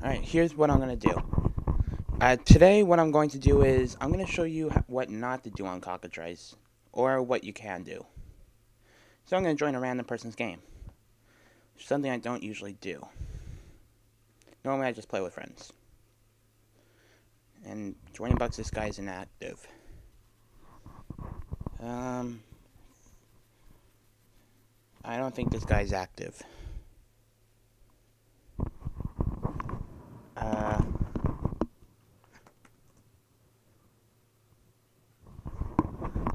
Alright, here's what I'm going to do. Uh, today, what I'm going to do is, I'm going to show you what not to do on Cockatrice, or what you can do. So I'm going to join a random person's game. Something I don't usually do. Normally I just play with friends. And joining bucks this guy is inactive. Um, I don't think this guy's active. Uh,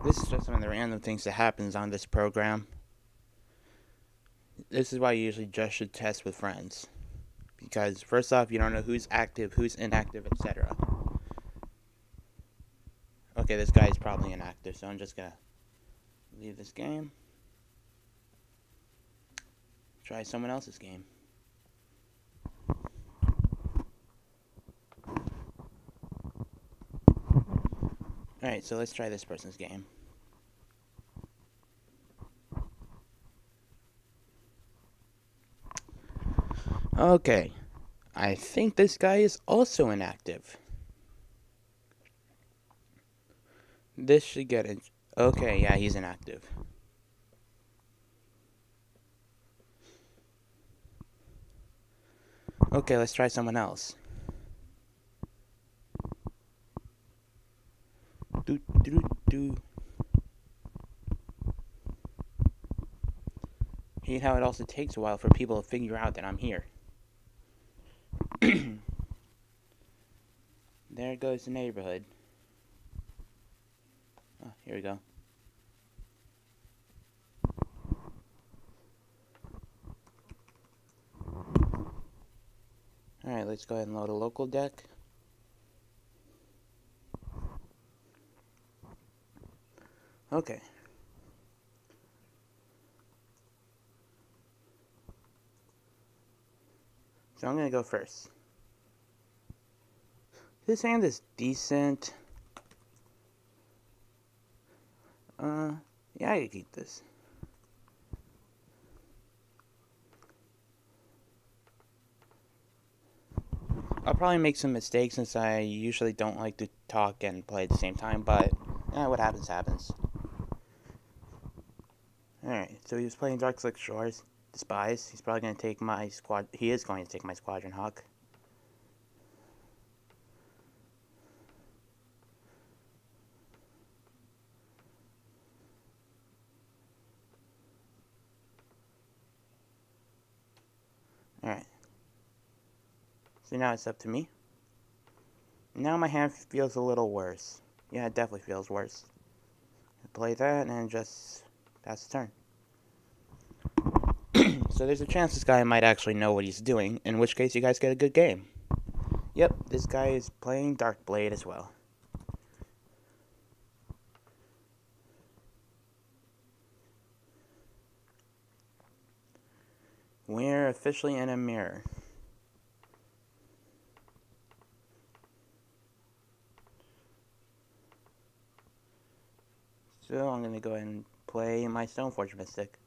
this is just some of the random things that happens on this program. This is why you usually just should test with friends. Because first off, you don't know who's active, who's inactive, etc. Okay, this guy is probably inactive, so I'm just gonna leave this game. Try someone else's game. Alright, so let's try this person's game. Okay. I think this guy is also inactive. This should get it. Okay, yeah, he's inactive. Okay, let's try someone else. Do do do. Hate how it also takes a while for people to figure out that I'm here. there goes the neighborhood. Oh, here we go. Alright, let's go ahead and load a local deck. Okay. So I'm going to go first. This hand is decent. Uh, yeah, I can keep this. I'll probably make some mistakes since I usually don't like to talk and play at the same time, but yeah, what happens, happens. So he was playing Darkslick Shores. Despise. He's probably going to take my squad. He is going to take my Squadron Hawk. Alright. So now it's up to me. Now my hand feels a little worse. Yeah, it definitely feels worse. Play that and just pass the turn. So there's a chance this guy might actually know what he's doing, in which case you guys get a good game. Yep, this guy is playing Dark Blade as well. We're officially in a mirror. So I'm going to go ahead and play my Stoneforge Mystic.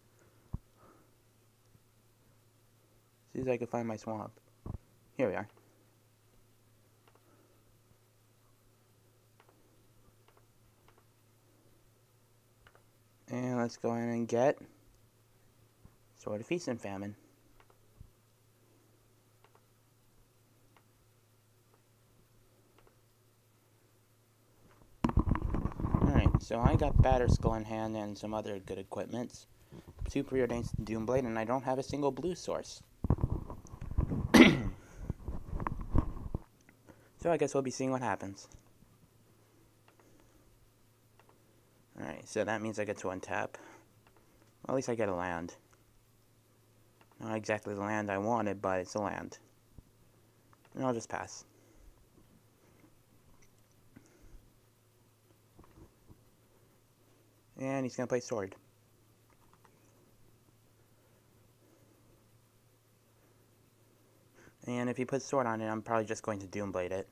If I can find my swamp. Here we are. And let's go in and get Sword of Feast and Famine. Alright, so I got Batterskull in hand and some other good equipments. Two preordained Doomblade, and I don't have a single blue source. So I guess we'll be seeing what happens. Alright, so that means I get to untap. Well, at least I get a land. Not exactly the land I wanted, but it's a land. And I'll just pass. And he's going to play sword. And if he puts sword on it, I'm probably just going to Doomblade it.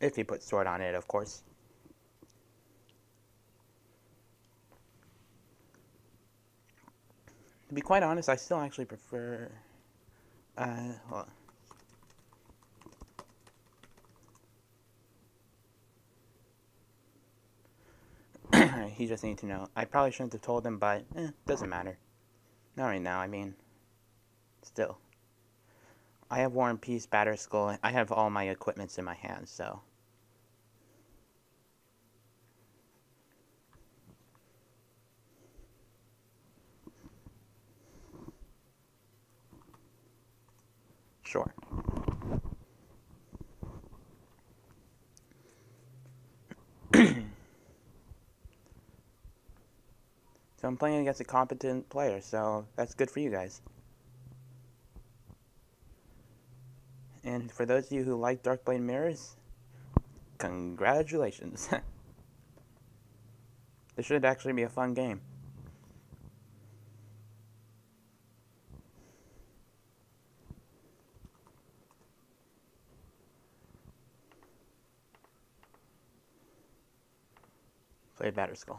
If he puts sword on it, of course. To be quite honest, I still actually prefer... Uh, well, on. he just needs to know. I probably shouldn't have told him, but eh, doesn't matter. Not right now, I mean. Still. I have War and Peace, Batterskull. And I have all my equipments in my hands, so... Sure. I'm playing against a competent player, so that's good for you guys. And for those of you who like Darkblade Mirrors, congratulations. this should actually be a fun game. Play Batterskull.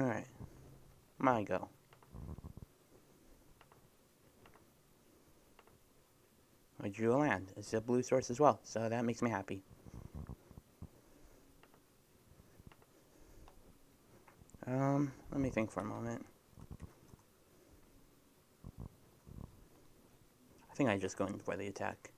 Alright. My go. I drew a land. It's a blue source as well, so that makes me happy. Um, let me think for a moment. I think I just go in for the attack.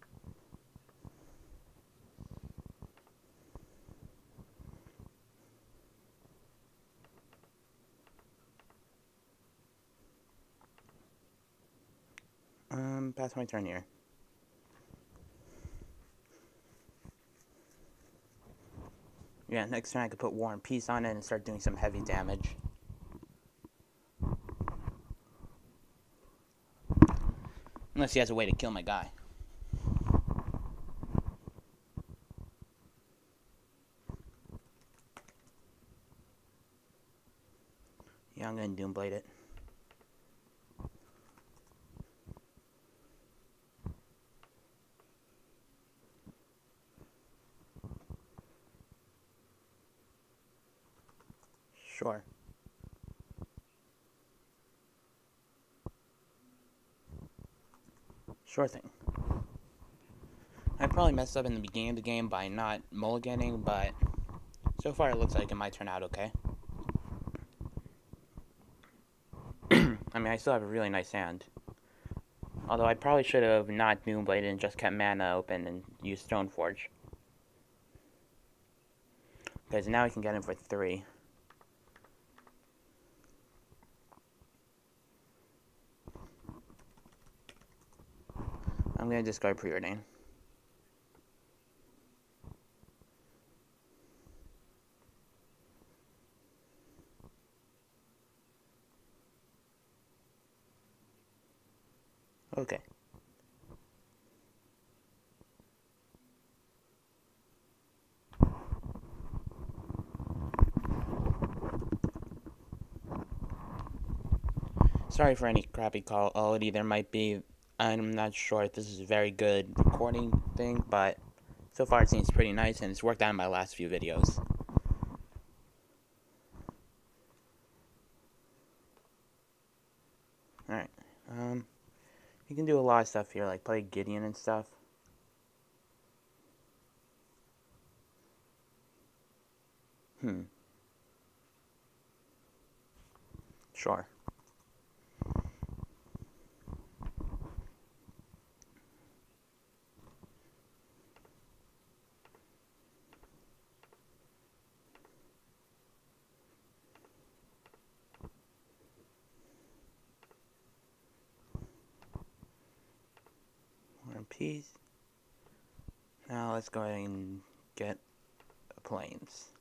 Um, pass my turn here. Yeah, next turn I could put War and Peace on it and start doing some heavy damage. Unless he has a way to kill my guy. Yeah, I'm gonna Doomblade it. Sure thing. I probably messed up in the beginning of the game by not mulliganing, but so far it looks like it might turn out okay. I mean, I still have a really nice hand. Although I probably should have not Doomblade and just kept mana open and used Stoneforge. Because now we can get him for 3. gonna discard preordain. Okay. Sorry for any crappy quality there might be I'm not sure if this is a very good recording thing, but so far it seems pretty nice and it's worked out in my last few videos. Alright, um, you can do a lot of stuff here, like play Gideon and stuff. Hmm. Sure. Now let's go and get Plains.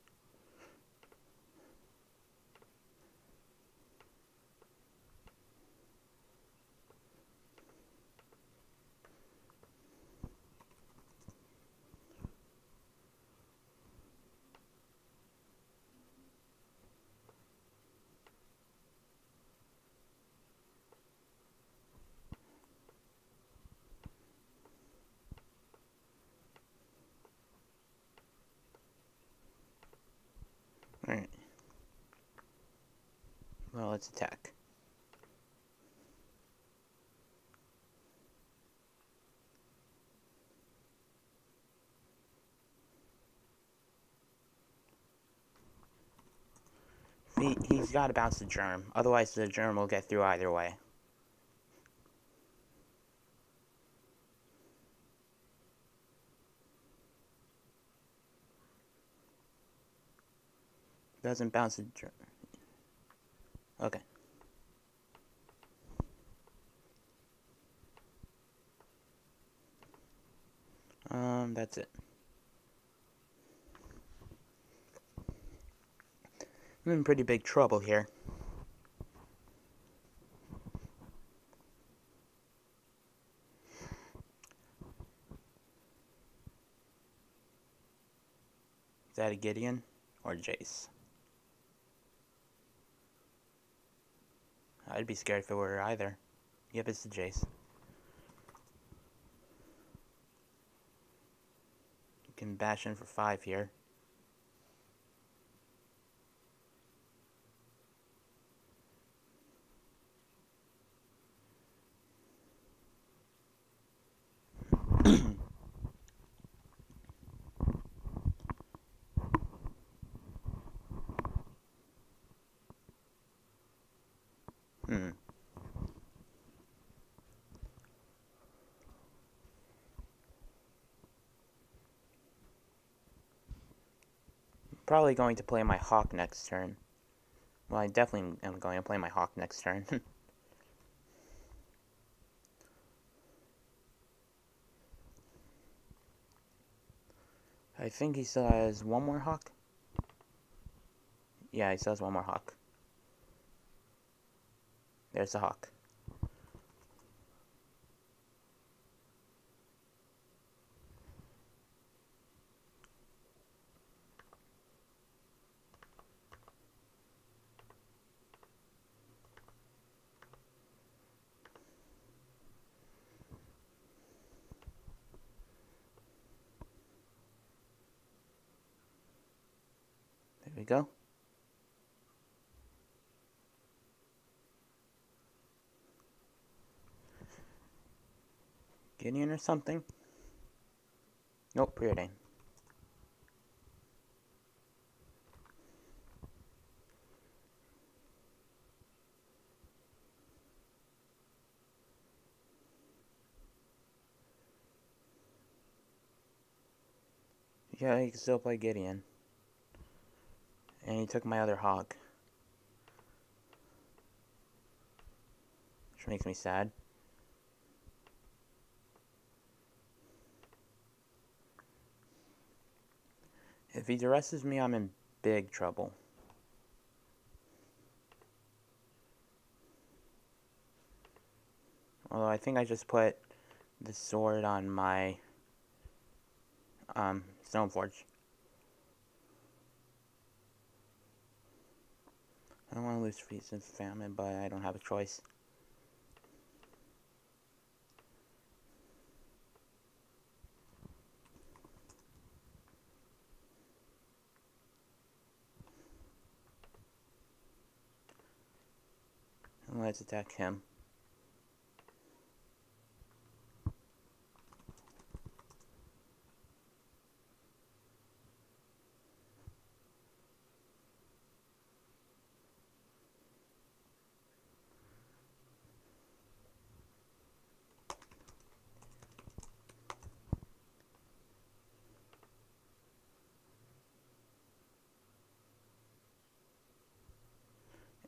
Alright. Well, let's attack. He, he's got to bounce the germ, otherwise the germ will get through either way. Doesn't bounce. Okay. Um, that's it. I'm in pretty big trouble here. Is that a Gideon or Jace? I'd be scared if it were either. Yep, it's the Jace. You can bash in for five here. Hmm. Probably going to play my Hawk next turn. Well, I definitely am going to play my Hawk next turn. I think he still has one more hawk. Yeah, he still has one more hawk. There's the hawk. There we go. Gideon or something? Nope, Preordain. Yeah, he can still play Gideon. And he took my other hog. Which makes me sad. If he arrests me, I'm in big trouble. Although I think I just put the sword on my um, Stoneforge. I don't want to lose feast and famine, but I don't have a choice. Let's attack him.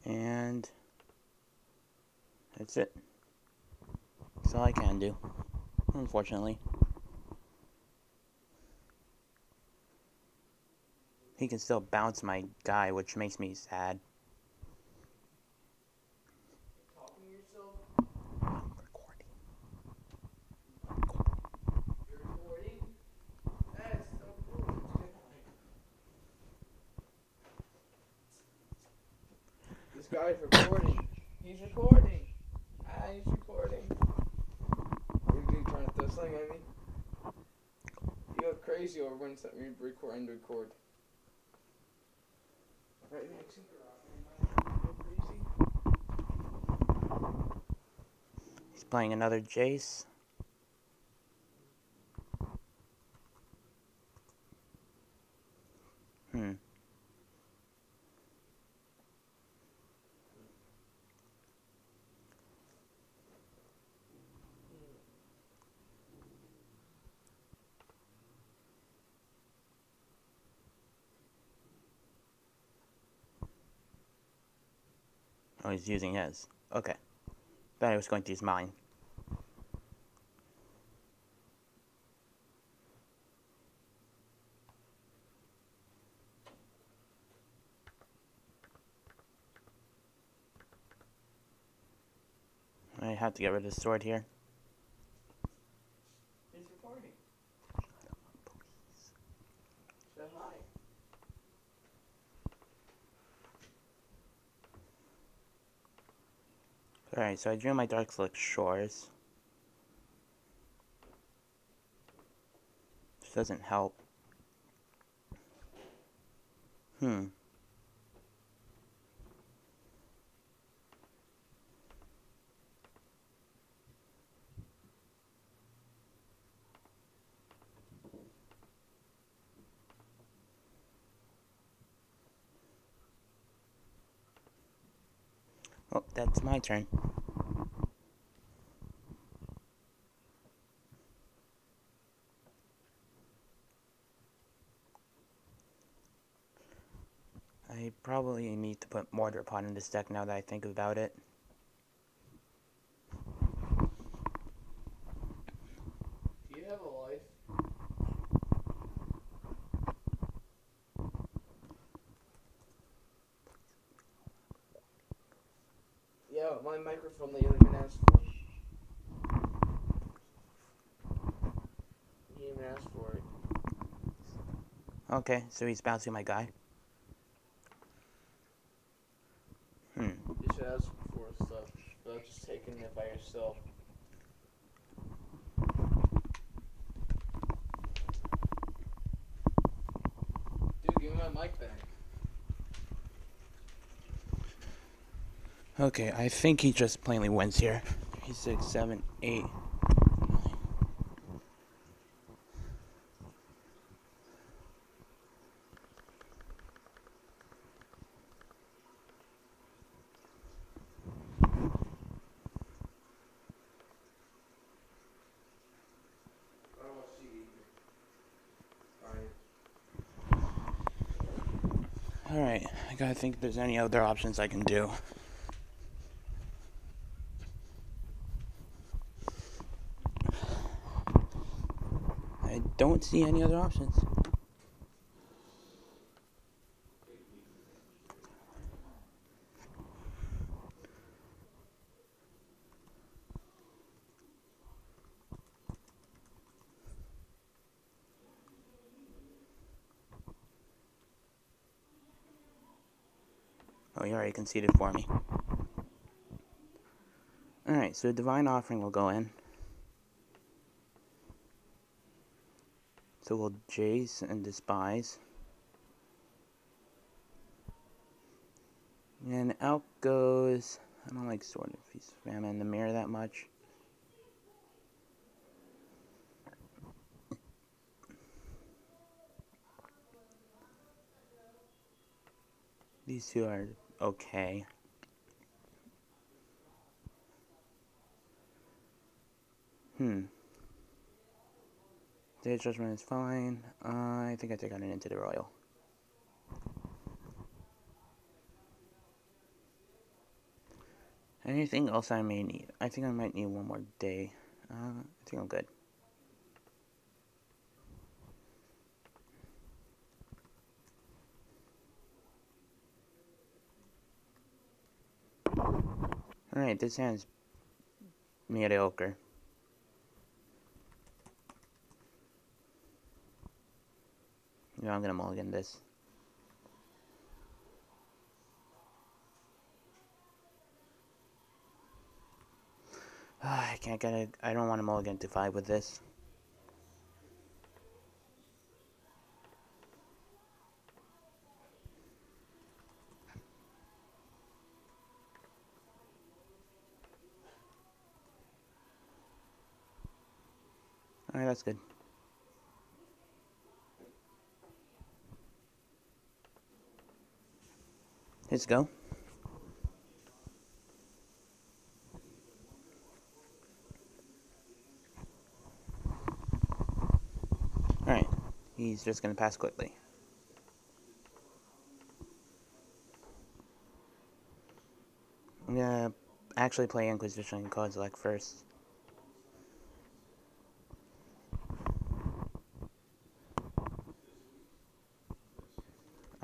And that's it. That's all I can do, unfortunately. He can still bounce my guy, which makes me sad. This guy's recording. He's recording. He's recording. Are you trying to throw something at me? You go crazy over when you record and record. Right, Maxie? Go crazy? He's playing another Jace. Hmm. Oh, he's using his. Okay. Thought I was going to use mine. I have to get rid of the sword here. He's recording. Say hi. Alright, so I drew my Darkslick Shores. This doesn't help. Hmm. Oh, that's my turn. I probably need to put Mortarpod in this deck now that I think about it. Do you have a life? Yeah, my microphone that you didn't even ask for. You didn't even ask for it. Okay, so he's bouncing my guy. Hmm. You should ask for stuff, without just taking it by yourself. Dude, give me my mic back. Okay, I think he just plainly wins here. Three, six, seven, eight. nine. I don't want to see Alright. I gotta think if there's any other options I can do. I don't see any other options. Conceded for me. Alright, so Divine Offering will go in. So we'll Jace and Despise. And out goes. I don't like Sword of Feast Famine in the mirror that much. These two are okay. Hmm. Day Judgment is fine. Uh, I think I take out an Into the Roil. Anything else I may need? I think I might need one more day. Uh, I think I'm good. Alright, this hand's mediocre. Yeah, I'm gonna mulligan this. I can't get a. I don't want to mulligan to five with this. Alright, that's good. Let's go. Alright, he's just gonna pass quickly. I'm gonna actually play Inquisition Kozilek first.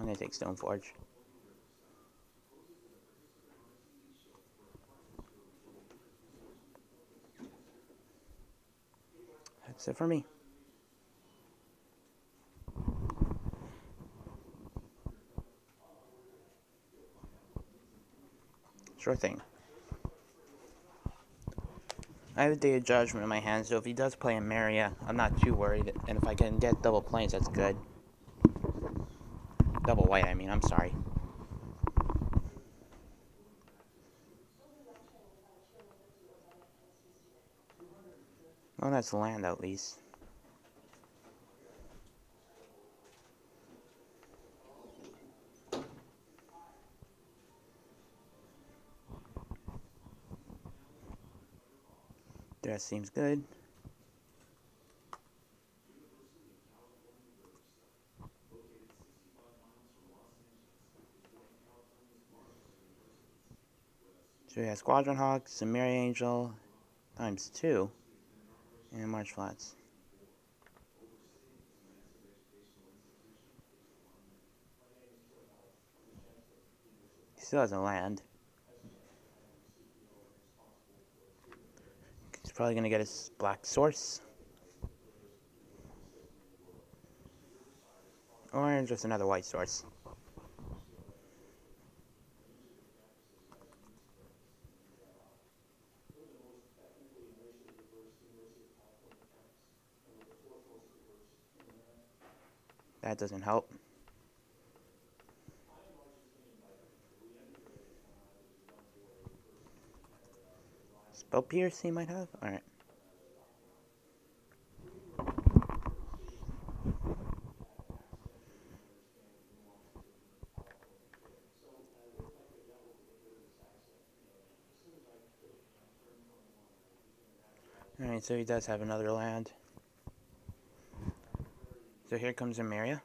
I'm gonna take Stoneforge. That's it for me. Sure thing. I have a Day of Judgment in my hand, so if he does play Emeria, I'm not too worried. And if I can get double Plains, that's good. Double white, I mean, I'm sorry. Well, that's land at least. That seems good. So we have Squadron Hawk, Sumeri Angel, times two, and Marsh Flats. He still hasn't land. He's probably gonna get his black source. Or just another white source. That doesn't help. Spell Pierce he might have? Alright. Alright, so he does have another land. So here comes Emeria.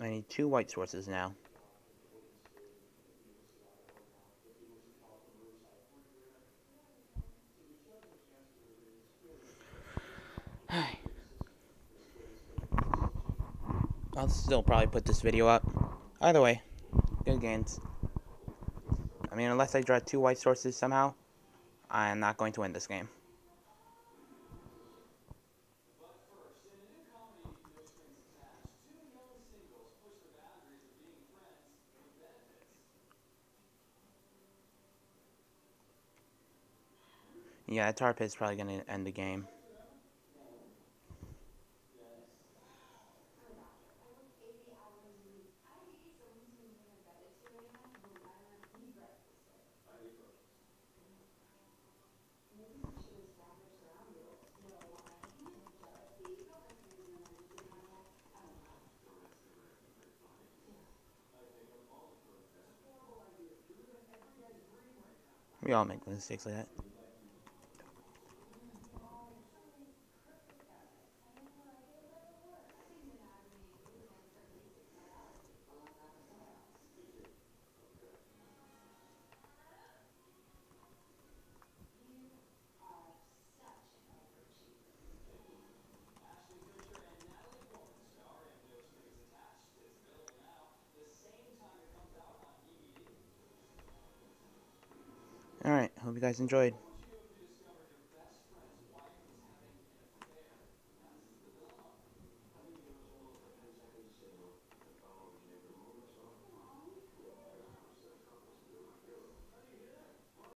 I need two white sources now. I'll still probably put this video up. Either way, good games. I mean, unless I draw two white sources somehow, I am not going to win this game. Yeah, Tar Pit's probably going to end the game. We all make mistakes like that. Alright, hope you guys enjoyed.